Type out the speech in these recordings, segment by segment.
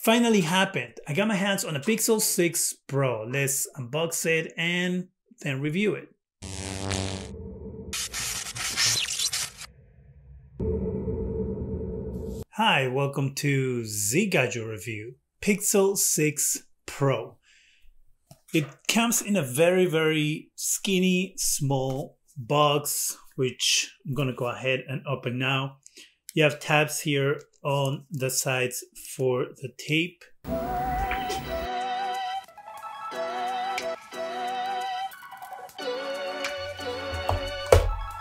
finally happened. I got my hands on a Pixel 6 Pro. Let's unbox it and then review it. Hi, welcome to ZGadget Review Pixel 6 Pro. It comes in a very, very skinny, small box, which I'm gonna go ahead and open now. You have tabs here on the sides for the tape.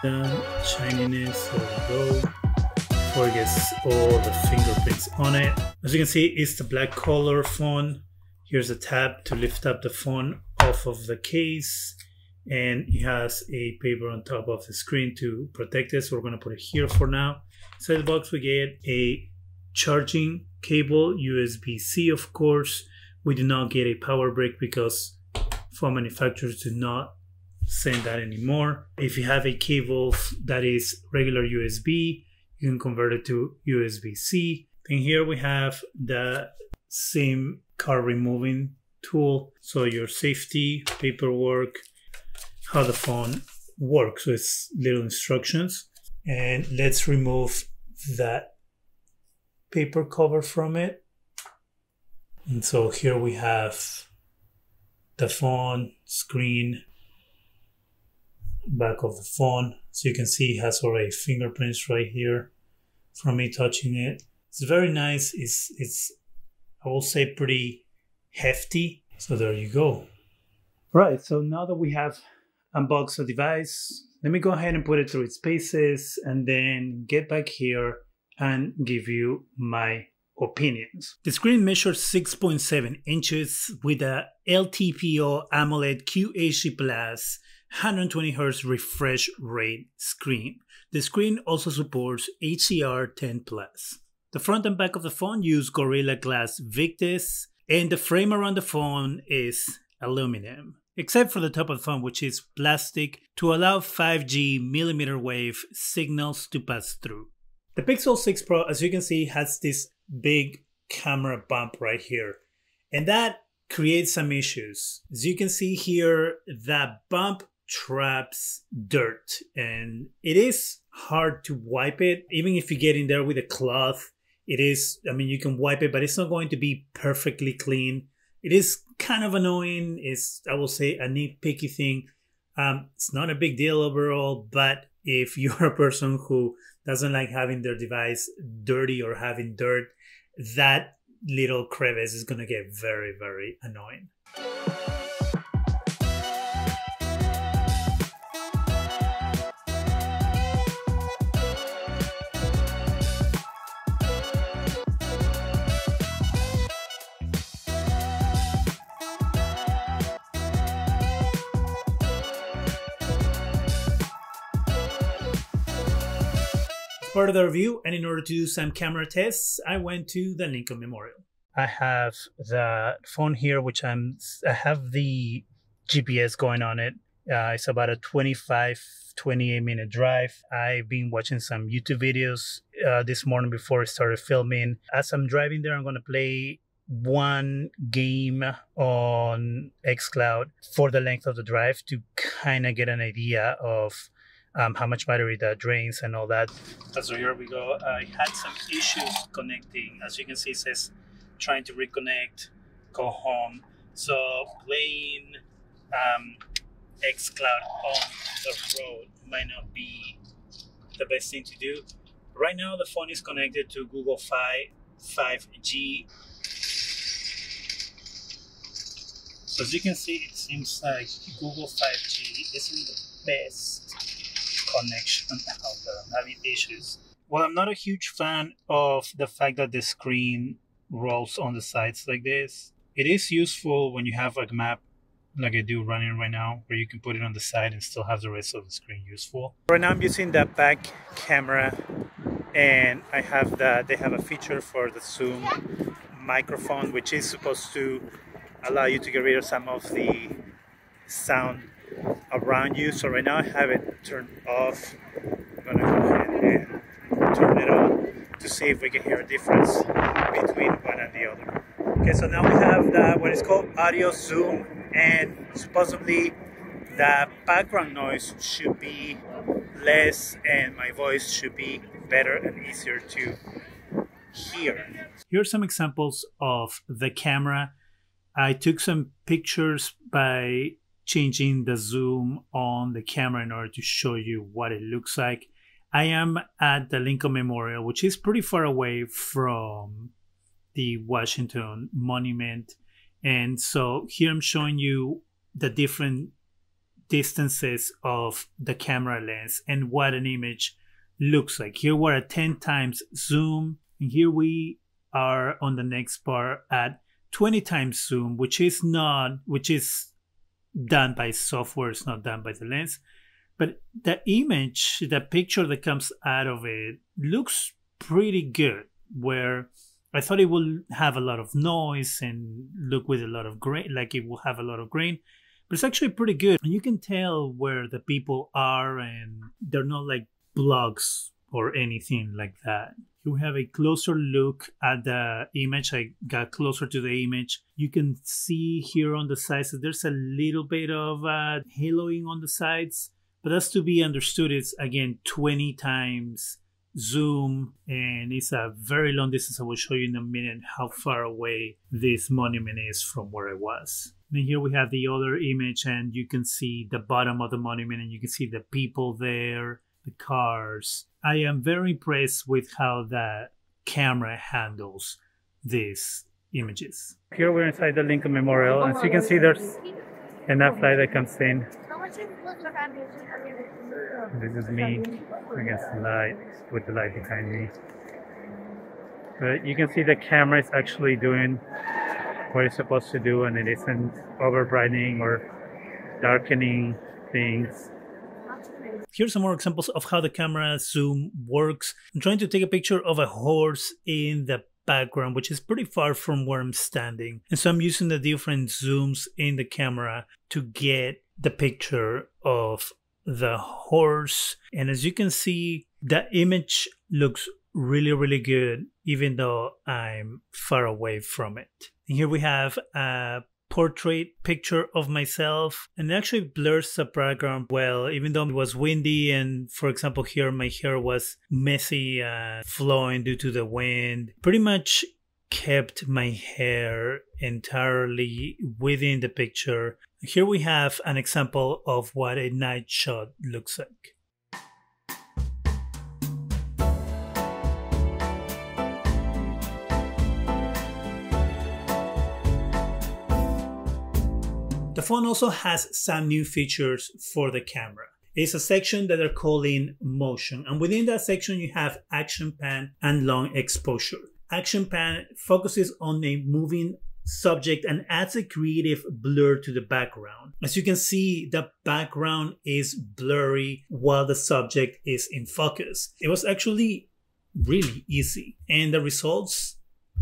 The shininess, there we go. Before it gets all the fingerprints on it. As you can see, it's the black color phone. Here's a tab to lift up the phone off of the case and it has a paper on top of the screen to protect it. So we're to put it here for now. Inside the box, we get a charging cable, USB-C, of course. We do not get a power brick because phone manufacturers do not send that anymore. If you have a cable that is regular USB, you can convert it to USB-C. And here we have the SIM card removing tool. So your safety, paperwork, how the phone works with little instructions. And let's remove that paper cover from it. And so here we have the phone screen, back of the phone. So you can see it has already fingerprints right here from me touching it. It's very nice. It's, it's I will say pretty hefty. So there you go. Right, so now that we have unboxed the device, let me go ahead and put it through its paces and then get back here and give you my opinions. The screen measures 6.7 inches with a LTPO AMOLED QHD Plus 120Hz refresh rate screen. The screen also supports HDR10 Plus. The front and back of the phone use Gorilla Glass Victus, and the frame around the phone is aluminum, except for the top of the phone, which is plastic to allow 5G millimeter wave signals to pass through. The Pixel 6 Pro, as you can see, has this big camera bump right here, and that creates some issues. As you can see here, that bump traps dirt and it is hard to wipe it even if you get in there with a cloth it is i mean you can wipe it but it's not going to be perfectly clean it is kind of annoying. It's i will say a nitpicky thing. Um, it's not a big deal overall but if you're a person who doesn't like having their device dirty or having dirt that little crevice is going to get very very annoying part of the review, and in order to do some camera tests, I went to the Lincoln Memorial. I have the phone here, which I'm I have the GPS going on it. Uh, it's about a 25, 28 minute drive. I've been watching some YouTube videos uh, this morning before I started filming. As I'm driving there, I'm going to play one game on xCloud for the length of the drive to kind of get an idea of um, how much battery that drains and all that. So here we go. I had some issues connecting. As you can see, it says trying to reconnect, go home. So playing um, xCloud on the road might not be the best thing to do. Right now, the phone is connected to Google Fi 5G. So as you can see, it seems like Google 5G isn't the best connection having issues. Well, I'm not a huge fan of the fact that the screen rolls on the sides like this. It is useful when you have a map like I do running right now, where you can put it on the side and still have the rest of the screen useful. Right now I'm using the back camera and I have that they have a feature for the zoom microphone which is supposed to allow you to get rid of some of the sound around you. So right now I have it turned off. I'm gonna go ahead and turn it on to see if we can hear a difference between one and the other. Okay, so now we have the what is called audio zoom, and supposedly the background noise should be less, and my voice should be better and easier to hear. Here are some examples of the camera. I took some pictures by changing the zoom on the camera in order to show you what it looks like. I am at the Lincoln Memorial, which is pretty far away from the Washington Monument. And so here I'm showing you the different distances of the camera lens and what an image looks like. Here we're at 10 times zoom, and here we are on the next bar at 20 times zoom, which is not, which is done by software, it's not done by the lens. But the image, the picture that comes out of it looks pretty good. Where I thought it will have a lot of noise and look with a lot of grain, like it will have a lot of grain. But it's actually pretty good. And you can tell where the people are, and they're not like blogs or anything like that. You have a closer look at the image. I got closer to the image. You can see here on the sides that there's a little bit of uh, haloing on the sides but that's to be understood. It's again 20 times zoom and it's a very long distance. I will show you in a minute how far away this monument is from where I was. Then here we have the other image and you can see the bottom of the monument and you can see the people there, the cars. I am very impressed with how the camera handles these images. Here we're inside the Lincoln Memorial and as you can see there's enough light that comes in this is me against the light with the light behind me. But you can see the camera is actually doing what it's supposed to do and it isn't over brightening or darkening things. Here's some more examples of how the camera zoom works. I'm trying to take a picture of a horse in the background, which is pretty far from where I'm standing. And so I'm using the different zooms in the camera to get the picture of the horse. And as you can see, the image looks really, really good, even though I'm far away from it. And here we have a portrait picture of myself and it actually blurs the background well even though it was windy and for example here my hair was messy uh, flowing due to the wind pretty much kept my hair entirely within the picture. Here we have an example of what a night shot looks like. The phone also has some new features for the camera. It's a section that they're calling motion, and within that section, you have action pan and long exposure. Action Pan focuses on a moving subject and adds a creative blur to the background. As you can see, the background is blurry while the subject is in focus. It was actually really easy, and the results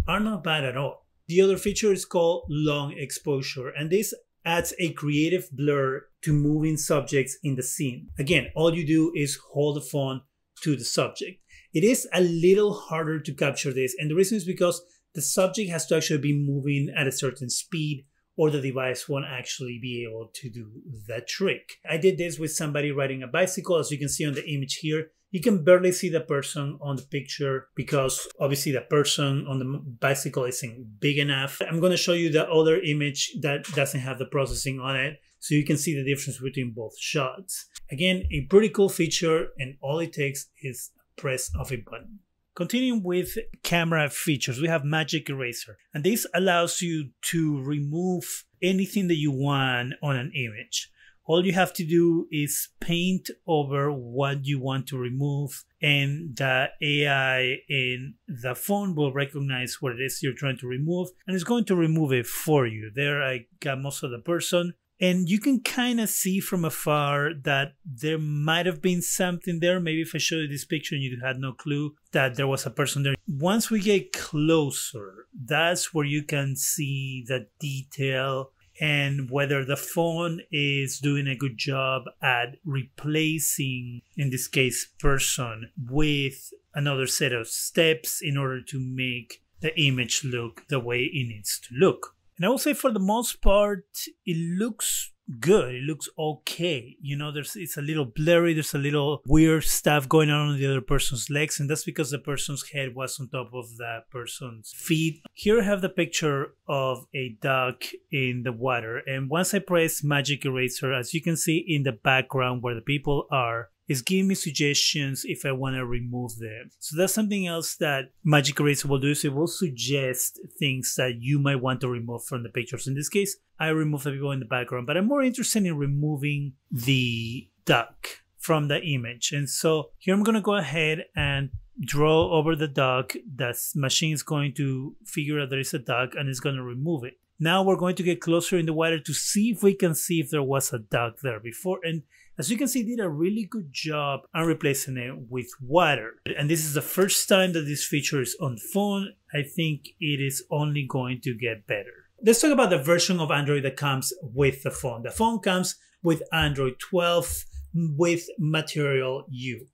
are not bad at all. The other feature is called long exposure, and this adds a creative blur to moving subjects in the scene. Again, all you do is hold the phone to the subject. It is a little harder to capture this, and the reason is because the subject has to actually be moving at a certain speed or the device won't actually be able to do the trick. I did this with somebody riding a bicycle, as you can see on the image here. You can barely see the person on the picture because obviously the person on the bicycle isn't big enough. I'm going to show you the other image that doesn't have the processing on it so you can see the difference between both shots. Again, a pretty cool feature and all it takes is press of a button. Continuing with camera features, we have Magic Eraser, and this allows you to remove anything that you want on an image. All you have to do is paint over what you want to remove, and the AI in the phone will recognize what it is you're trying to remove, and it's going to remove it for you. There, I got most of the person and you can kind of see from afar that there might have been something there. Maybe if I show you this picture and you had no clue that there was a person there. Once we get closer, that's where you can see the detail and whether the phone is doing a good job at replacing, in this case, person with another set of steps in order to make the image look the way it needs to look. And I will say for the most part, it looks good. It looks okay. You know, there's it's a little blurry. There's a little weird stuff going on on the other person's legs, and that's because the person's head was on top of that person's feet. Here I have the picture of a duck in the water, and once I press Magic Eraser, as you can see in the background where the people are, is giving me suggestions if I want to remove them. So that's something else that Magic Eraser will do. So it will suggest things that you might want to remove from the pictures. In this case, I remove the people in the background, but I'm more interested in removing the duck from the image. And so here I'm going to go ahead and draw over the duck. That machine is going to figure out there is a duck and it's going to remove it. Now we're going to get closer in the water to see if we can see if there was a duck there before. And as you can see, did a really good job on replacing it with water. And this is the first time that this feature is on phone. I think it is only going to get better. Let's talk about the version of Android that comes with the phone. The phone comes with Android 12 with Material You.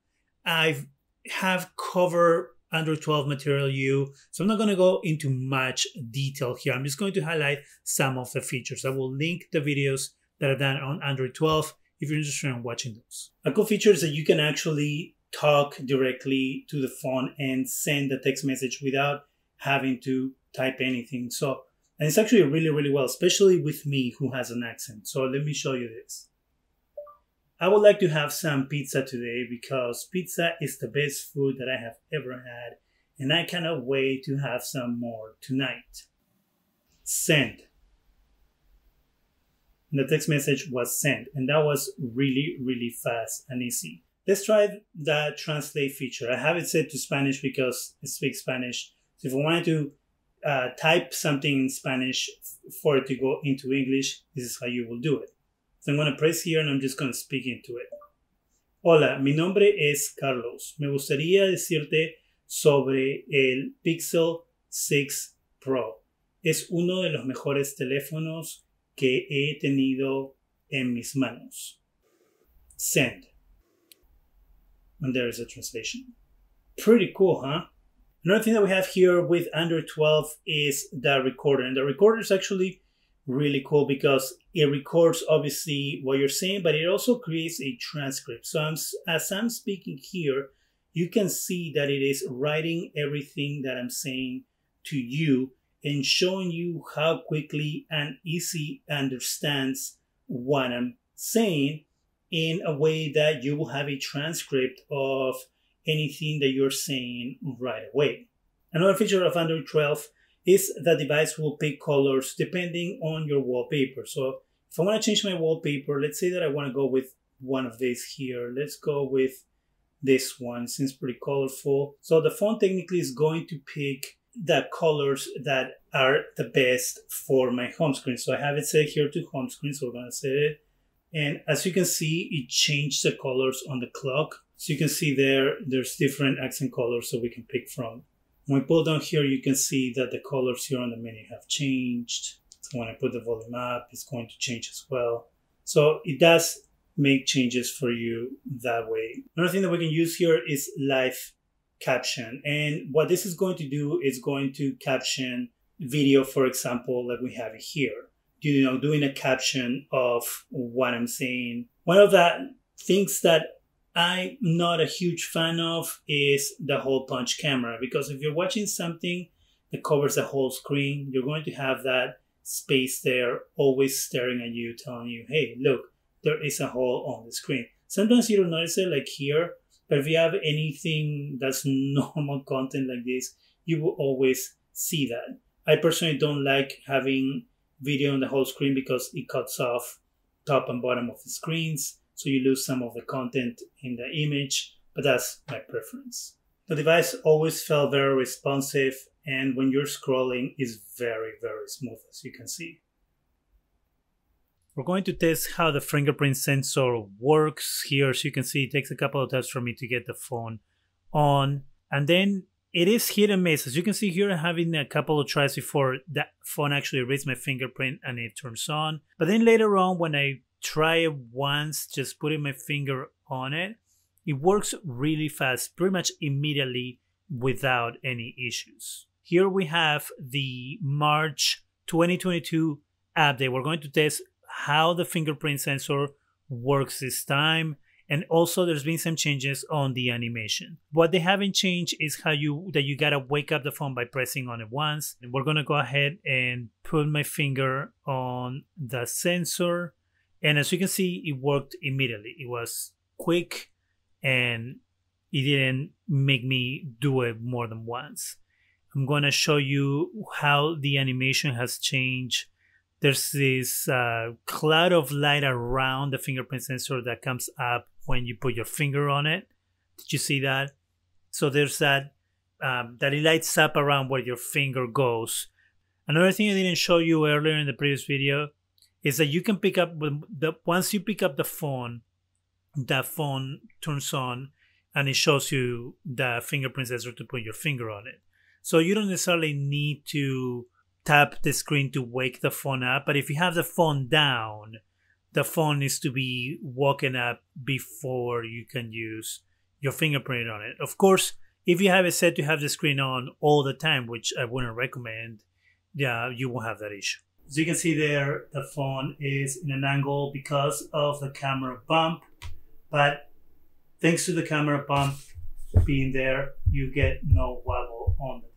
I have covered Android 12 Material You, so I'm not going to go into much detail here. I'm just going to highlight some of the features. I will link the videos that are done on Android 12 if you're interested in watching those. A cool feature is that you can actually talk directly to the phone and send a text message without having to type anything. So, and it's actually really, really well, especially with me who has an accent. So let me show you this. I would like to have some pizza today because pizza is the best food that I have ever had, and I cannot wait to have some more tonight. Send the text message was sent. And that was really, really fast and easy. Let's try the translate feature. I have it set to Spanish because I speak Spanish. So if I wanted to uh, type something in Spanish for it to go into English, this is how you will do it. So I'm going to press here and I'm just going to speak into it. Hola, mi nombre es Carlos. Me gustaría decirte sobre el Pixel 6 Pro. Es uno de los mejores teléfonos que he tenido en mis manos. Send. And there is a translation. Pretty cool, huh? Another thing that we have here with Android 12 is the recorder. And the recorder is actually really cool because it records obviously what you're saying, but it also creates a transcript. So I'm, as I'm speaking here, you can see that it is writing everything that I'm saying to you and showing you how quickly and easy understands what I'm saying in a way that you will have a transcript of anything that you're saying right away. Another feature of Android 12 is the device will pick colors depending on your wallpaper. So if I want to change my wallpaper, let's say that I want to go with one of these here. Let's go with this one, seems pretty colorful. So the phone technically is going to pick the colors that are the best for my home screen. So I have it set here to home screen. So we're going to set it. And as you can see, it changed the colors on the clock. So you can see there, there's different accent colors that we can pick from. When we pull down here, you can see that the colors here on the menu have changed. So when I put the volume up, it's going to change as well. So it does make changes for you that way. Another thing that we can use here is live caption. And what this is going to do is going to caption video, for example, like we have here. You know, doing a caption of what I'm saying. One of the things that I'm not a huge fan of is the hole punch camera because if you're watching something that covers the whole screen, you're going to have that space there always staring at you, telling you, hey, look, there is a hole on the screen. Sometimes you don't notice it, like here, but if you have anything that's normal content like this, you will always see that. I personally don't like having video on the whole screen because it cuts off top and bottom of the screens, so you lose some of the content in the image, but that's my preference. The device always felt very responsive, and when you're scrolling, is very, very smooth, as you can see. We're going to test how the fingerprint sensor works here. So you can see it takes a couple of taps for me to get the phone on. And then it is hit and miss. As you can see here, I'm having a couple of tries before that phone actually reads my fingerprint and it turns on. But then later on, when I try it once, just putting my finger on it, it works really fast, pretty much immediately without any issues. here we have the March 2022 update. We're going to test how the fingerprint sensor works this time and also there's been some changes on the animation. What they haven't changed is how you that you gotta wake up the phone by pressing on it once. And we're gonna go ahead and put my finger on the sensor. And as you can see it worked immediately. It was quick and it didn't make me do it more than once. I'm gonna show you how the animation has changed there's this uh, cloud of light around the fingerprint sensor that comes up when you put your finger on it. Did you see that? So there's that um, that it lights up around where your finger goes. Another thing I didn't show you earlier in the previous video is that you can pick up the once you pick up the phone, that phone turns on and it shows you the fingerprint sensor to put your finger on it. So you don't necessarily need to tap the screen to wake the phone up. But if you have the phone down, the phone needs to be woken up before you can use your fingerprint on it. Of course, if you have it set to have the screen on all the time, which I wouldn't recommend, yeah, you won't have that issue. As you can see there, the phone is in an angle because of the camera bump, but thanks to the camera bump being there, you get no wobble on the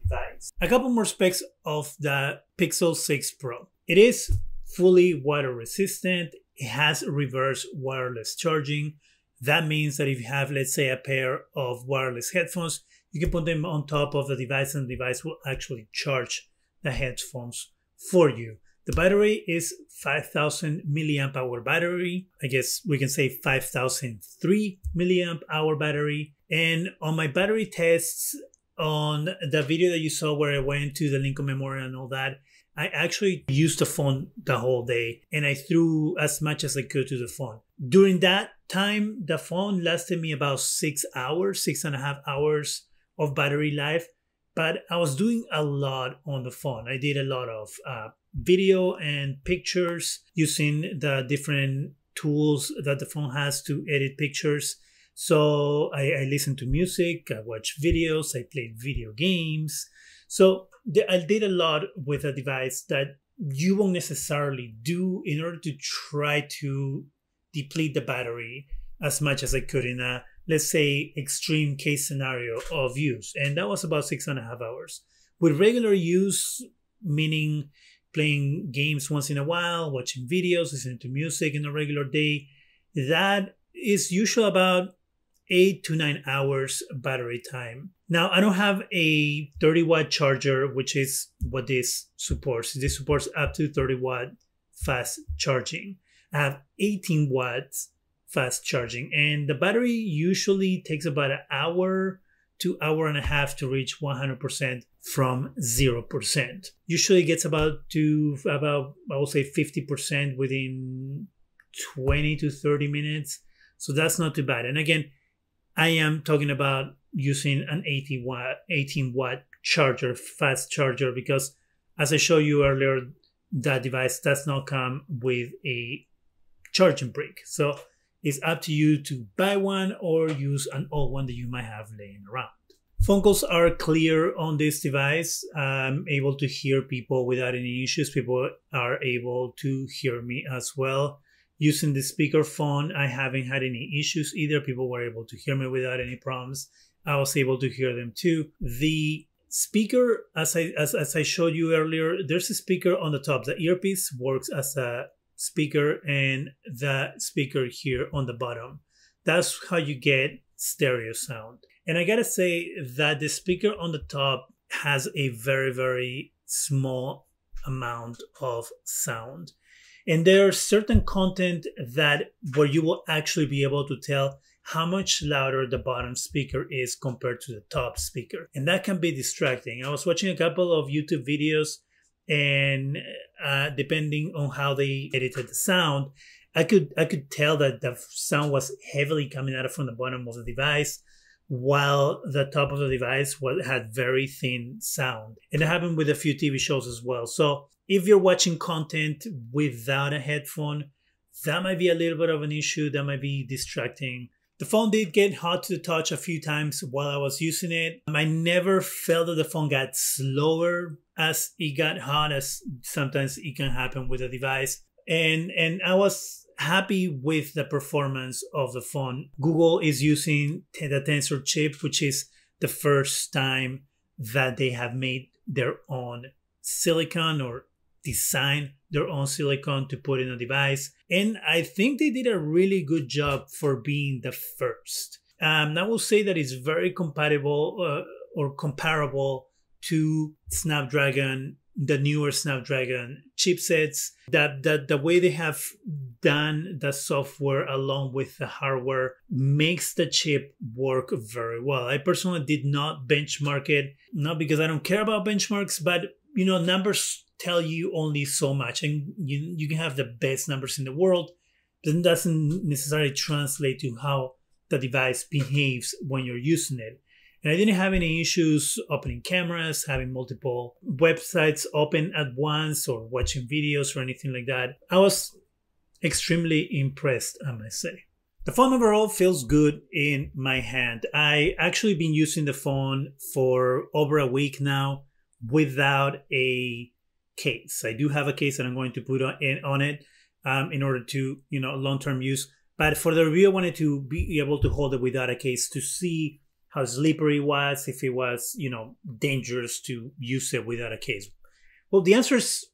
A couple more specs of the Pixel 6 Pro. It is fully water resistant. It has reverse wireless charging. That means that if you have, let's say, a pair of wireless headphones, you can put them on top of the device and the device will actually charge the headphones for you. The battery is 5000 milliamp hour battery. I guess we can say 5003 milliamp hour battery. And on my battery tests, on the video that you saw where I went to the Lincoln Memorial and all that, I actually used the phone the whole day and I threw as much as I could to the phone. During that time, the phone lasted me about six hours, six and a half hours of battery life. But I was doing a lot on the phone. I did a lot of uh, video and pictures using the different tools that the phone has to edit pictures. So I, I listened to music, I watched videos, I played video games. So I did a lot with a device that you won't necessarily do in order to try to deplete the battery as much as I could in a let's say extreme case scenario of use. And that was about six and a half hours. With regular use, meaning playing games once in a while, watching videos, listening to music in a regular day, that is usually about eight to nine hours battery time. Now, I don't have a 30 watt charger, which is what this supports. This supports up to 30 watt fast charging. I have 18 watts fast charging, and the battery usually takes about an hour to hour and a half to reach 100% from 0%. Usually gets about to about I will say 50% within 20 to 30 minutes. So that's not too bad. And again, I am talking about using an 18 watt, 18 watt charger, fast charger, because as I showed you earlier, that device does not come with a charging brick. So it's up to you to buy one or use an old one that you might have laying around. Phone calls are clear on this device. I'm able to hear people without any issues. People are able to hear me as well using the speakerphone, I haven't had any issues either. People were able to hear me without any problems. I was able to hear them too. The speaker, as I as, as I showed you earlier, there's a speaker on the top. The earpiece works as a speaker, and the speaker here on the bottom. That's how you get stereo sound. And I gotta say that the speaker on the top has a very very small amount of sound and there are certain content that where you will actually be able to tell how much louder the bottom speaker is compared to the top speaker. And that can be distracting. I was watching a couple of youtube videos and uh, depending on how they edited the sound i could i could tell that the sound was heavily coming out from the bottom of the device while the top of the device had very thin sound. And it happened with a few tv shows as well. So if you're watching content without a headphone, that might be a little bit of an issue. That might be distracting. The phone did get hot to the touch a few times while I was using it. I never felt that the phone got slower as it got hot, as sometimes it can happen with a device. And and I was happy with the performance of the phone. Google is using the Tensor chip, which is the first time that they have made their own silicon or design their own silicon to put in a device. And I think they did a really good job for being the first. Um, I will say that it's very compatible uh, or comparable to Snapdragon, the newer Snapdragon chipsets. That, that the way they have done the software along with the hardware makes the chip work very well. I personally did not benchmark it, not because I don't care about benchmarks, but you know, numbers tell you only so much and you, you can have the best numbers in the world but it doesn't necessarily translate to how the device behaves when you're using it. And i didn't have any issues opening cameras having multiple websites open at once or watching videos or anything like that. I was extremely impressed i must say. The phone overall feels good in my hand. I actually been using the phone for over a week now without a case. I do have a case that I'm going to put on, in, on it um, in order to, you know, long-term use. But for the review, I wanted to be able to hold it without a case to see how slippery it was, if it was, you know, dangerous to use it without a case. Well, the answer is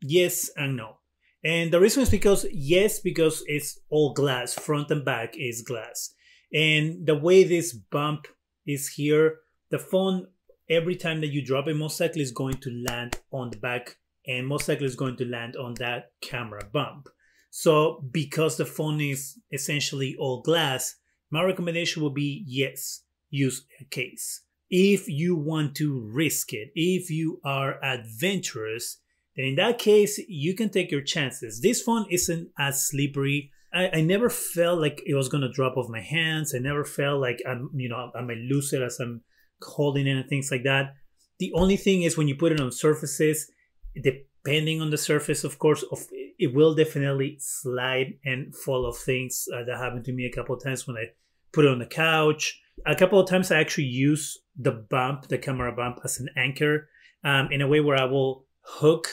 yes and no. And the reason is because, yes, because it's all glass, front and back is glass. And the way this bump is here, the phone every time that you drop it, most likely is going to land on the back and most likely is going to land on that camera bump. So because the phone is essentially all glass, my recommendation would be yes, use a case. If you want to risk it, if you are adventurous, then in that case, you can take your chances. This phone isn't as slippery. I, I never felt like it was gonna drop off my hands. I never felt like I'm, you know, I might lose it as I'm holding it and things like that. The only thing is when you put it on surfaces, depending on the surface, of course, of it will definitely slide and fall off things. Uh, that happened to me a couple of times when I put it on the couch. A couple of times I actually use the bump, the camera bump, as an anchor um, in a way where I will hook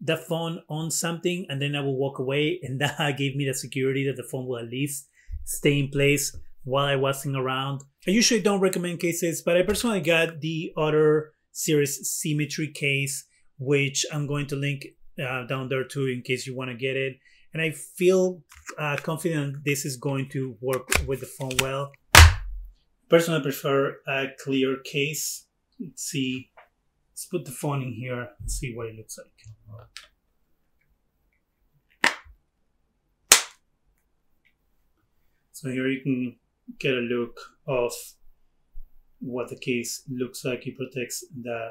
the phone on something and then I will walk away, and that gave me the security that the phone will at least stay in place while I wasn't around. I usually don't recommend cases, but I personally got the Otter Series Symmetry case, which I'm going to link uh, down there too in case you want to get it. And I feel uh, confident this is going to work with the phone well. Personally, I prefer a clear case. Let's see. Let's put the phone in here and see what it looks like. So here you can get a look of what the case looks like. It protects the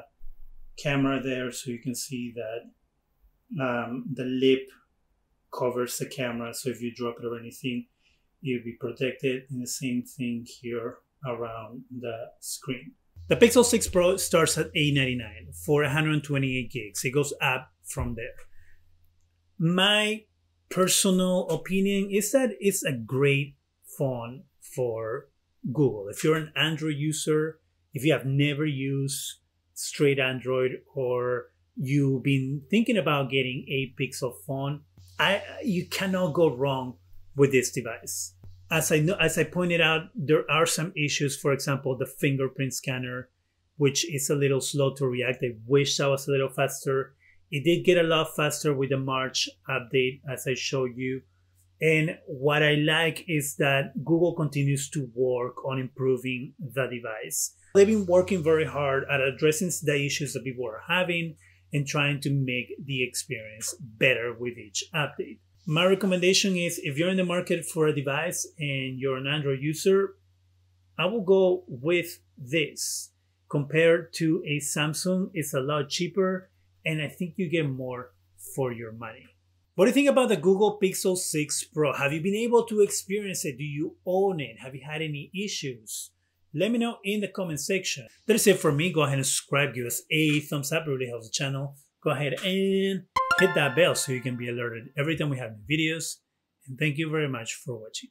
camera there so you can see that um, the lip covers the camera. So if you drop it or anything, you'll be protected. And the same thing here around the screen. The Pixel 6 Pro starts at 899 for 128 gigs. It goes up from there. My personal opinion is that it's a great phone for Google. If you're an Android user, if you have never used straight Android or you've been thinking about getting a Pixel phone, I you cannot go wrong with this device. As I know, as I pointed out, there are some issues. For example, the fingerprint scanner, which is a little slow to react. I wish that was a little faster. It did get a lot faster with the March update, as I showed you. And what I like is that Google continues to work on improving the device. They've been working very hard at addressing the issues that people are having and trying to make the experience better with each update. My recommendation is if you're in the market for a device and you're an Android user, I will go with this. Compared to a Samsung, it's a lot cheaper and I think you get more for your money. What do you think about the Google Pixel 6 Pro? Have you been able to experience it? Do you own it? Have you had any issues? Let me know in the comment section. That is it for me. Go ahead and subscribe. Give us a thumbs up. It really helps the channel. Go ahead and hit that bell so you can be alerted every time we have new videos. And thank you very much for watching.